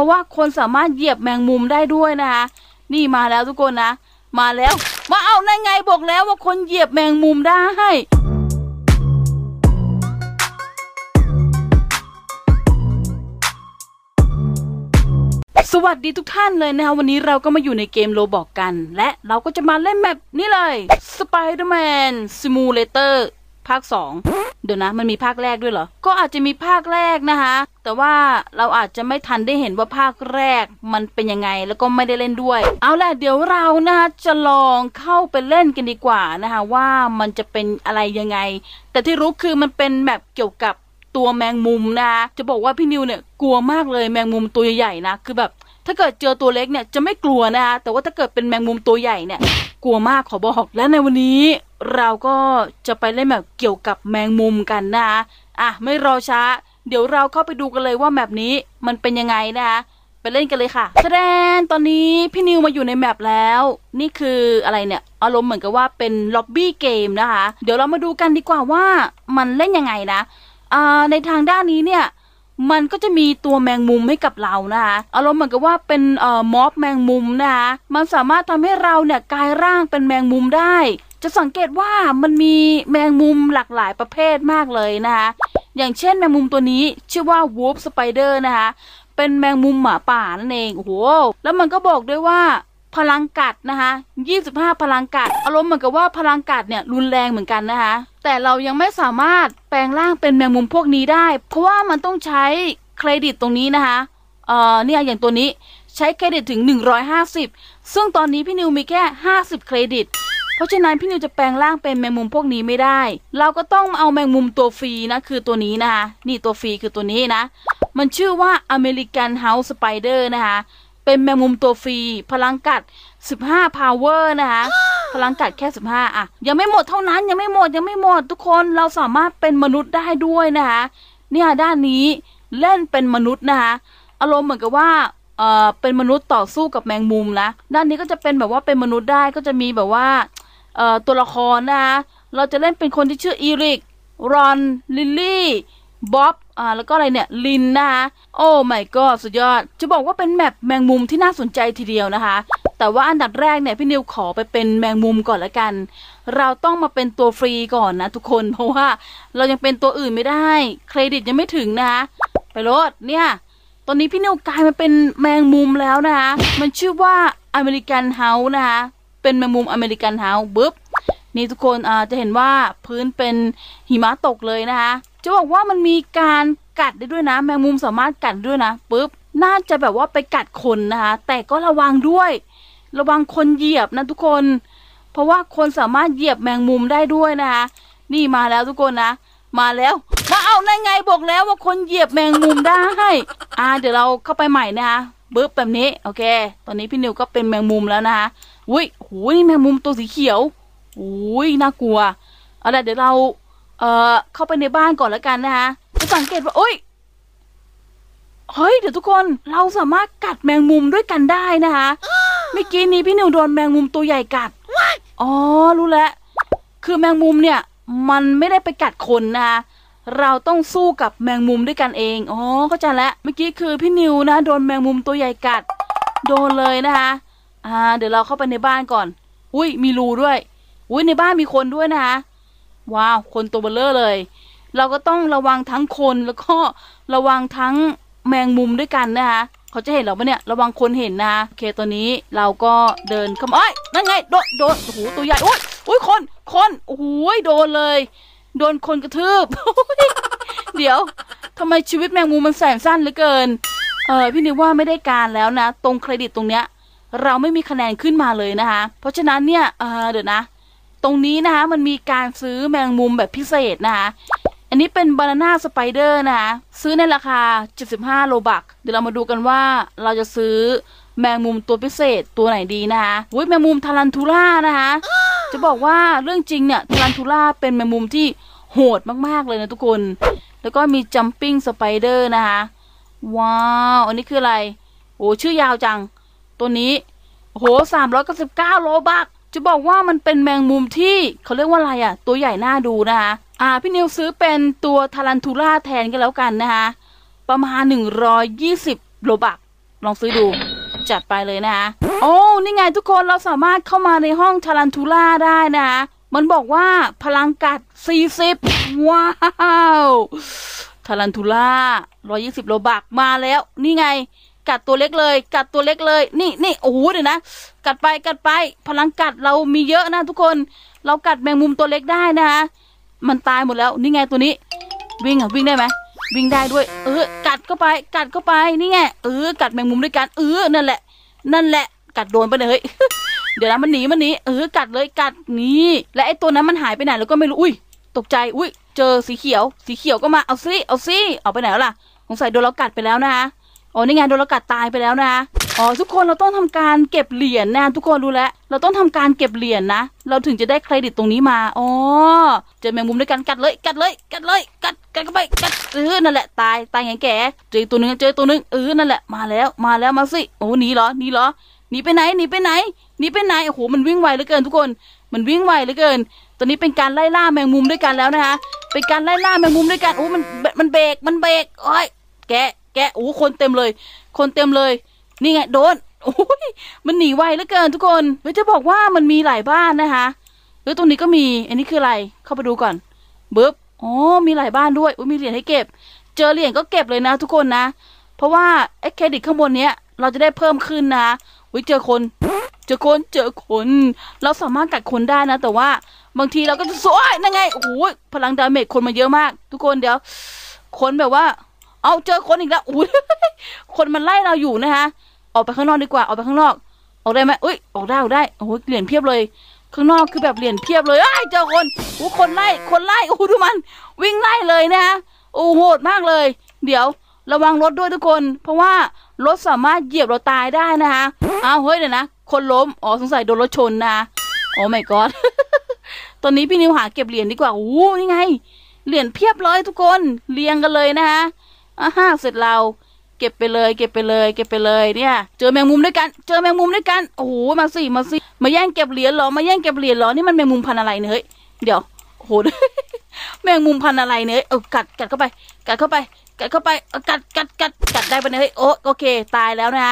ราะว่าคนสามารถเหยียบแมงมุมได้ด้วยนะคะ นี่มาแล้วทุกคนนะ มาแล้วมาเอาในไงบอกแล้วว่าคนเหยียบแมงมุมได้สวัสดีทุกท่านเลยนะคะวันนี้เราก็มาอยู่ในเกมโลบอกกัน และเราก็จะมาเล่นแมปนี่เลย Spider-Man Simulator ภาค2เดี๋ยวนะ มันมีภาคแรกด้วยเหรอ ก็อาจจะมีภาคแรกนะคะ แต่ว่าเราอาจจะไม่ทันได้เห็นว่าภาคแรกมันเป็นยังไงแล้วก็ไม่ได้เล่นด้วย เอาล่ะเดี๋ยวเรานะคะจะลองเข้าไปเล่นกันดีกว่านะคะว่ามันจะเป็นอะไรยังไง แต่ที่รู้คือมันเป็นแมปเกี่ยวกับตัวแมงมุมนะจะบอกว่าพี่นิวเนี่ยกลัวมากเลยแมงมุมตัวใหญ่ๆนะคือแบบถ้าเกิดเจอตัวเล็กเนี่ยจะไม่กลัวนะคะแต่ว่าถ้าเกิดเป็นแมงมุมตัวใหญ่เนี่ยกลัวมากขอบอกและในวันนี้ เราก็จะไปเล่นแบบเกี่ยวกับแมงมุมกันนะคะอะไม่รอช้า เดี๋ยวเราเข้าไปดูกันเลยว่าแมปนี้มันเป็นยังไงนะคะไปเล่นกันเลยค่ะแสดงตอนนี้พี่นิวมาอยู่ในแมปแล้ว นี่คืออะไรเนี่ยอารมณ์เหมือนกับว่าเป็นล็อบบี้เกมนะคะ เดี๋ยวเรามาดูกันดีกว่าว่ามันเล่นยังไงนะอ่าในทางด้านนี้เนี่ยมันก็จะมีตัวแมงมุมให้กับเรานะคะอารมณ์เหมือนกับว่าเป็นเอ่อม็อบแมงมุมนะคะมันสามารถทำให้เราเนี่ยกลายร่างเป็นแมงมุมได้ จะสังเกตว่ามันมีแมงมุมหลากหลายประเภทมากเลยนะคะ อย่างเช่นแมงมุมตัวนี้ชื่อว่า Wolf Spider นะคะ เป็นแมงมุมหมาป่านั่นเอง โอ้โห แล้วมันก็บอกด้วยว่าพลังกัดนะคะ25 พลังกัด อารมณ์เหมือนกับว่าพลังกัดเนี่ยรุนแรงเหมือนกันนะคะ แต่เรายังไม่สามารถแปลงร่างเป็นแมงมุมพวกนี้ได้ เพราะว่ามันต้องใช้เครดิตตรงนี้นะคะ เอ่อ เนี่ยอย่างตัวนี้ใช้เครดิตถึง 150 ซึ่งตอนนี้พี่นิวมีแค่ 50 เครดิต ราะฉะนั้นพี่นิวจะแปลงร่างเป็นแมงมุมพวกนี้ไม่ได้ เราก็ต้องเอาแมงมุมตัวฟรีนะคือตัวนี้นะคะ นี่ตัวฟรีคือตัวนี้นะ มันชื่อว่า American House Spider นะคะ เป็นแมงมุมตัวฟรี พลังกัด 15 power นะคะ พลังกัดแค่ 15 อะ ยังไม่หมดเท่านั้นยังไม่หมดยังไม่หมดทุกคนเราสามารถเป็นมนุษย์ได้ด้วยนะคะ เนี่ยด้านนี้เล่นเป็นมนุษย์นะคะ อารมณ์เหมือนกับว่าเอ่อเป็นมนุษย์ต่อสู้กับแมงมุมนะ ด้านนี้ก็จะเป็นแบบว่าเป็นมนุษย์ได้ก็จะมีแบบว่า ตัวละครนะคะเราจะเล่นเป็นคนที่ชื่ออีริก รอน ลิลลี่ บ๊อบ อ่า แล้วก็อะไรเนี่ย ลินนะคะ โอ้ my god สุดยอด จะบอกว่าเป็นแมปแมงมุมที่น่าสนใจทีเดียวนะคะ แต่ว่าอันดับแรกเนี่ย พี่นิวขอไปเป็นแมงมุมก่อนละกัน เราต้องมาเป็นตัวฟรีก่อนนะทุกคน เพราะว่าเรายังเป็นตัวอื่นไม่ได้ เครดิตยังไม่ถึงนะคะ ไปรถเนี่ย ตอนนี้พี่นิวกลายมาเป็นแมงมุมแล้วนะคะ มันชื่อว่า American House นะคะ เป็นแมงมุม American House บึ๊บนี่ทุกคนจะเห็นว่าพื้นเป็นหิมะตกเลยนะคะ จะบอกว่ามันมีการกัดได้ด้วยนะ แมงมุมสามารถกัดด้วยนะปุ๊บน่าจะแบบว่าไปกัดคนนะคะ แต่ก็ระวังด้วย ระวังคนเหยียบนะทุกคน เพราะว่าคนสามารถเหยียบแมงมุมได้ด้วยนะคะ นี่มาแล้วทุกคนนะ มาแล้วมาเอาในไงบอกแล้วว่าคนเหยียบแมงมุมได้อ่าเดี๋ยวเราเข้าไปใหม่นะคะบึ๊บแบบนี้โอเค ตอนนี้พี่นิวก็เป็นแมงมุมแล้วนะคะอุ้ยโหนี่แมงมุมตัวสีเขียวอุ้ยน่ากลัวเอาละเดี๋ยวเรา เอ่อเข้าไปในบ้านก่อนแล้วกันนะคะจะสังเกตว่าโอ้ยเฮ้ยเดี๋ยวทุกคนเราสามารถกัดแมงมุมด้วยกันได้นะคะเมื่อกี้นี้พี่นิวโดนแมงมุมตัวใหญ่กัดอ๋อรู้แล้วคือแมงมุมเนี่ย มันไม่ได้ไปกัดคนนะคะเราต้องสู้กับแมงมุมด้วยกันเอง อ๋อเข้าใจแล้ว เมื่อกี้คือพี่นิวนะโดนแมงมุมตัวใหญ่กัด โดนเลยนะคะ อ่า เดี๋ยวเราเข้าไปในบ้านก่อน อุ้ยมีรูด้วย อุ้ยในบ้านมีคนด้วยนะคะว้าวคนตัวเบลเลอร์เลย เราก็ต้องระวังทั้งคนแล้วก็ระวังทั้งแมงมุมด้วยกันนะคะเขาจะเห็นเราปะเนี่ยระวังคนเห็นนะโอเคตัวนี้เราก็เดินเข้ามาเอ้ยนั่นไงโดนโดนโอ้โหตัวใหญ่อุ้ยอุ้ยคนคนโอ้โหโดนเลย โดนคนกระทืบเดี๋ยวทำไมชีวิตแมงมุมมันแสนสั้นเหลือเกินเออพี่นิวว่าไม่ได้การแล้วนะ ตรงเครดิตตรงเนี้ย เราไม่มีคะแนนขึ้นมาเลยนะคะ เพราะฉะนั้นเนี่ยเเดี๋ยวนะ ตรงนี้นะคะมันมีการซื้อแมงมุมแบบพิเศษนะคะอันนี้เป็น banana spider นะคะซื้อในราคา 75 Robux เดี๋ยวเรามาดูกันว่าเราจะซื้อแมงมุมตัวพิเศษตัวไหนดีนะคะอุ้ยแมงมุมทารันทูล่านะคะ จะบอกว่าเรื่องจริงเนี่ยทารันทูล่าเป็นแมงมุมที่โหดมากๆเลยนะทุกคน แล้วก็มี jumping spider นะคะ ว้าว อันนี้คืออะไร โอ้ชื่อยาวจัง ตัวนี้โอ้โหสามร้อยเก้าสิบเก้าโลบักจะบอกว่ามันเป็นแมงมุมที่เขาเรียกว่าอะไรอะ่ะตัวใหญ่น่าดูนะคะอ่าพี่นิวซื้อเป็นตัวทารันทูล่าแทนกันแล้วกันนะคะประมาณหนึ่งร้อยยี่สิบโลบักลองซื้อดูจัดไปเลยนะคะโอ้นี่ไงทุกคนเราสามารถเข้ามาในห้องทารันทูล่าได้นะคะมันบอกว่าพลังกัด 40 ว้าวทารันทูล่า120 โลบักมาแล้ว นี่ไง กัดตัวเล็กเลย กัดตัวเล็กเลย นี่นี่โอ้โหเดี๋ยวนะ กัดไปกัดไป พลังกัดเรามีเยอะนะทุกคน เรากัดแมงมุมตัวเล็กได้นะคะมันตายหมดแล้ว นี่ไงตัวนี้ วิ่งอะวิ่งได้ไหมวิ่งได้ด้วย เออ กัดเข้าไป กัดเข้าไป นี่ไง เออ กัดแมงมุมด้วยกัน เออ นั่นแหละ นั่นแหละ กัดโดนไปเลยเฮ้ยเดี๋ยวนะมันหนีมันหนี เออ กัดเลย กัดนี่ และไอ้ตัวนั้นมันหายไปไหนแล้วก็ไม่รู้ อุ้ย ตกใจ อุ้ย เจอสีเขียว สีเขียวก็มา เอาซิ เอาซิ เอาไปไหนแล้วล่ะ สงสัยโดนเรากัดไปแล้วนะคะ อ๋อนี่ไงโดนเรากัดตายไปแล้วนะคะอ๋อทุกคนเราต้องทำการเก็บเหรียญนะทุกคนรู้แล้ว เราต้องทำการเก็บเหรียญนะเราถึงจะได้เครดิตตรงนี้มาอ๋อเจอแมงมุมด้วยกันกัดเลยกัดเลยกัดเลยกัดกัดเข้าไปกัดเออนั่นแหละตายตายไงแกเจอตัวหนึงเจอตัวหนึงเออนั่นแหละมาแล้วมาแล้วมาสิโอ้หนีเหรอหนีเหรอหนีไปไหนหนีไปไหนหนีไปไหนโอ้โหมันวิ่งไวเหลือเกินทุกคนมันวิ่งไวเหลือเกินตอนนี้เป็นการไล่ล่าแมงมุมด้วยกันแล้วนะคะเป็นการไล่ล่าแมงมุมด้วยกันโอ้มันมันเบรกมันเบรกโอ้ยแกะแกะโอ้คนเต็มเลย คนเต็มเลย นี่ไงโดนโอ้ยมันหนีไวเหลือเกินทุกคนเฮ้ยจะบอกว่ามันมีหลายบ้านนะคะเฮ้ยตรงนี้ก็มี อันนี้คืออะไร เข้าไปดูก่อนปึ๊บอ๋อมีหลายบ้านด้วยอุ้ยมีเหรียญให้เก็บ เจอเหรียญก็เก็บเลยนะ ทุกคนนะ เพราะว่าไอ้เครดิตข้างบนเนี้ยเราจะได้เพิ่มขึ้นนะอุ้ยเจอคน เจอคนเจอคน เราสามารถกัดคนได้นะ แต่ว่าบางทีเราก็จะสวยนั่นไงโอ้โหพลังดาเมจคนมาเยอะมาก ทุกคนเดี๋ยว คนแบบว่า เอาเจอคนอีกแล้วอุ้ยคนมันไล่เราอยู่นะคะ ออกไปข้างนอกดีกว่า ออกไปข้างนอก ออกได้ไหมอุ้ย ออกได้ออกได้ โอ้โหเหรียญเพียบเลย ข้างนอกคือแบบเหรียญเพียบเลยไอ้เจอคนโอ้คนไล่ คนไล่ โอ้โหดูมัน วิ่งไล่เลยนะฮะโอ้โหดมากเลย เดี๋ยวระวังรถด้วยทุกคน เพราะว่ารถสามารถเหยียบเราตายได้นะคะอ้าวเฮ้ยเดี๋ยวนะ คนล้ม อ๋อสงสัยโดนรถชนนะโอ้ my god ตอนนี้พี่นิวหาเก็บเหรียญดีกว่า โอ้นี่ไง เหรียญเพียบเลยทุกคน เรียงกันเลยนะคะ อ่าฮะเสร็จเราเก็บไปเลย เก็บไปเลย เก็บไปเลยเนี่ย เจอแมงมุมด้วยกัน เจอแมงมุมด้วยกันโอ้โหมาสิมาสิมาแย่งเก็บเหรียญหรอมาแย่งเก็บเหรียญหรอนี่มันแมงมุมพันอะไรเนี่ยเฮ้ยเดี๋ยวโอ้โหแมงมุมพันอะไรเนี่ยเออกัดกัดเข้าไป กัดเข้าไป กัดเข้าไปเออกัดกัดกัดกัดได้ปะเนี่ยเฮ้ยโอ้โอเค ตายแล้วนะ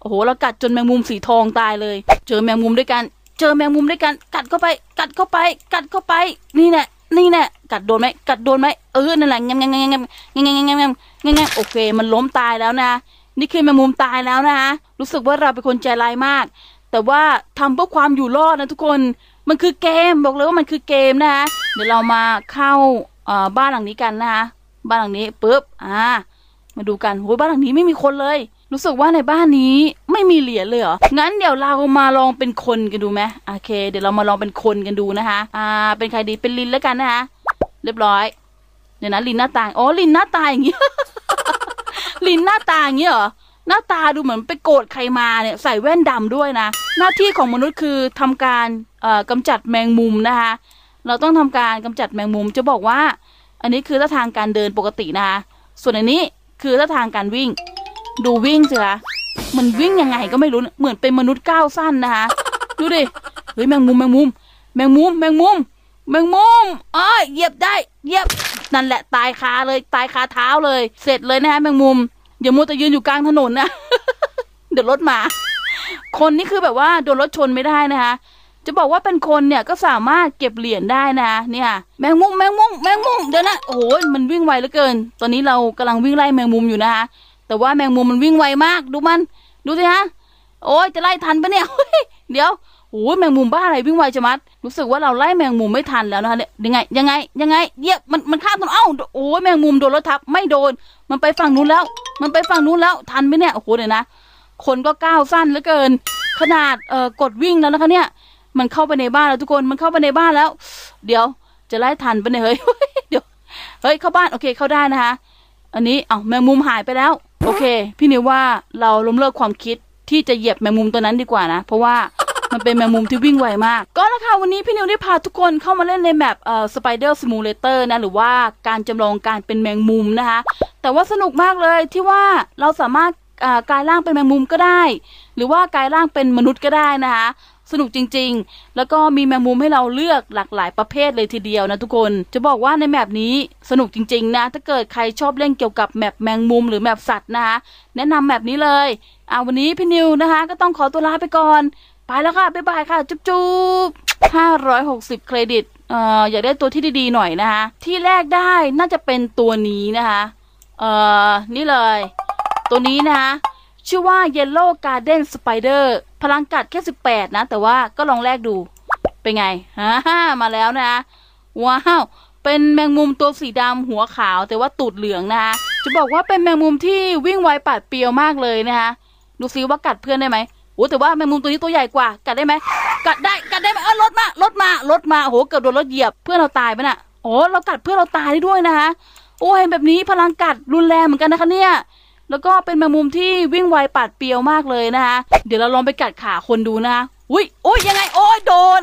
โอ้โหเรากัดจนแมงมุมสีทองตายเลย เจอแมงมุมด้วยกัน เจอแมงมุมด้วยกัน กัดเข้าไป กัดเข้าไป กัดเข้าไป นี่แหละนี่แหละ กัดโดนไหมกัดโดนไหมเออนั่นแหละงมงมงมงมงมงมงมงมงมโอเค มันล้มตายแล้วนะ นี่คือแมงมุมตายแล้วนะรู้สึกว่าเราเป็นคนใจร้ายมาก แต่ว่าทำเพื่อความอยู่รอดนะทุกคนมันคือเกมบอกเลยว่ามันคือเกมนะคะเดี๋ยวเรามาเข้าบ้านหลังนี้กันนะคะบ้านหลังนี้ปุ๊บอ่ามาดูกันโอ้ยบ้านหลังนี้ไม่มีคนเลย รู้สึกว่าในบ้านนี้ไม่มีเหรียญเลยเหรอ งั้นเดี๋ยวเรามาลองเป็นคนกันดูไหมโอเค เดี๋ยวเรามาลองเป็นคนกันดูนะคะ อ่า เป็นใครดี เป็นลินแล้วกันนะคะ เรียบร้อยเดี๋ยวนะลินหน้าตาอ๋อลินหน้าตาอย่างงี้ลินหน้าตาอย่างงี้เหรอหน้าตาดูเหมือนไปโกรธใครมาเนี่ยใส่แว่นดำด้วยนะ หน้าที่ของมนุษย์คือทำการเอ่อกำจัดแมงมุมนะคะ เราต้องทำการกำจัดแมงมุมจะบอกว่า อันนี้คือท่าทางการเดินปกตินะคะ ส่วนอันนี้คือท่าทางการวิ่ง ดูวิ่งสิคะมันวิ่งยังไงก็ไม่รู้เหมือนเป็นมนุษย์ก้าวสั้นนะคะ ดูดิเฮ้ยแมงมุมแมงมุม แมงมุมแมงมุม แมงมุมอ้อยเหยียบได้เหยียบนั่นแหละตายคาเลยตายคาเท้าเลย เสร็จเลยนะฮะแมงมุมอย่ามัวแต่ยืนอยู่กลางถนนนะเดี๋ยวรถมา คนนี่คือแบบว่าโดนรถชนไม่ได้นะคะจะบอกว่าเป็นคนเนี่ยก็สามารถเก็บเหรียญได้นะเนี่ยแมงมุมแมงมุมแมงมุมเดี๋ยวนะโอ้โหมันวิ่งไวเหลือเกิน ตอนนี้เรากำลังวิ่งไล่แมงมุมอยู่นะคะแต่ว่าแมงมุมมันวิ่งไวมาก ดูมัน ดูสิฮะโอ้ยจะไล่ทันปะเนี่ยเดี๋ยว โอ้ยแมงมุมบ้าอะไรวิ่งไวจะมัด รู้สึกว่าเราไล่แมงมุมไม่ทันแล้วนะคะเนี่ยยังไง ยังไง ยังไงเยียมันมันข้ามถนนเอ้าโอ้ยแมงมุมโดนรถทับไม่โดน มันไปฝั่งนู้นแล้ว มันไปฝั่งนู้นแล้วทันไหมเนี่ยโอ้โหเดี๋ยวนะคนก็ก้าวสั้นเหลือเกิน ขนาดเอ่อกดวิ่งแล้วนะคะเนี่ย มันเข้าไปในบ้านแล้วทุกคนมันเข้าไปในบ้านแล้ว เดี๋ยวจะไล่ทันไปะเนี่ยเฮ้ยเดี๋ยวเฮ้ยเข้าบ้านโอเคเข้าได้นะคะอันนี้เอ้าแมงมุมหายไปแล้ว โอเค พี่นิวว่าเราล้มเลิกความคิดที่จะเหยียบแมงมุมตัวนั้นดีกว่านะ เพราะว่า มันเป็นแมงมุมที่วิ่งไวมาก ก็แล้วค่ะวันนี้พี่นิวได้พาทุกคนเข้ามาเล่นใน map เอ่อ Spider Simulator นะหรือว่าการจำลองการเป็นแมงมุมนะคะ แต่ว่าสนุกมากเลยที่ว่าเราสามารถกลายร่างเป็นแมงมุมก็ได้ หรือว่ากลายร่างเป็นมนุษย์ก็ได้นะคะสนุกจริงๆ แล้วก็มีแมงมุมให้เราเลือกหลากหลายประเภทเลยทีเดียวนะทุกคน จะบอกว่าใน map นี้สนุกจริงๆนะ ถ้าเกิดใครชอบเล่นเกี่ยวกับ map แมงมุมหรือ map สัตว์นะคะ แนะนำแมปนี้เลยเอาวันนี้พี่นิวนะคะ ก็ต้องขอตัวลาไปก่อน ไปแล้วค่ะ บ๊ายบายค่ะ จุ๊บจุ๊บห้าร้อยหกสิบเครดิตเอ่ออยากได้ตัวที่ดีๆหน่อยนะคะ ที่แรกได้น่าจะเป็นตัวนี้นะคะเอ่อนี่เลย ตัวนี้นะคะชื่อว่า Yellow Garden Spider พลังกัดแค่ 18 นะ แต่ว่าก็ลองแลกดู เป็นไงฮ่ามาแล้วนะ ว้าว เป็นแมงมุมตัวสีดำหัวขาวแต่ว่าตูดเหลืองนะคะจะบอกว่าเป็นแมงมุมที่วิ่งไวปาดเปรียวมากเลยนะคะ ดูซิว่ากัดเพื่อนได้ไหม โอ้แต่ว่าแมงมุมตัวนี้ตัวใหญ่กว่า กัดได้ไหมกัดได้กัดได้ไหมเออรถมารถมารถมาโอ้โหเกือบโดนรถเหยียบเพื่อนเราตายไปน่ะโอ้เรากัดเพื่อนเราตายได้ด้วยนะคะโอ้เห็นแบบนี้พลังกัดรุนแรงเหมือนกันนะคะเนี่ยแล้วก็เป็นแมงมุมที่วิ่งไวปาดเปรียวมากเลยนะคะเดี๋ยวเราลองไปกัดขาคนดูนะคะอุ้ยโอ้ยยังไงโอ้ยโดน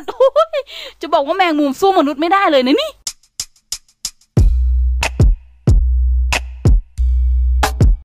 จะบอกว่าแมงมุมสู้มนุษย์ไม่ได้เลยนะนี่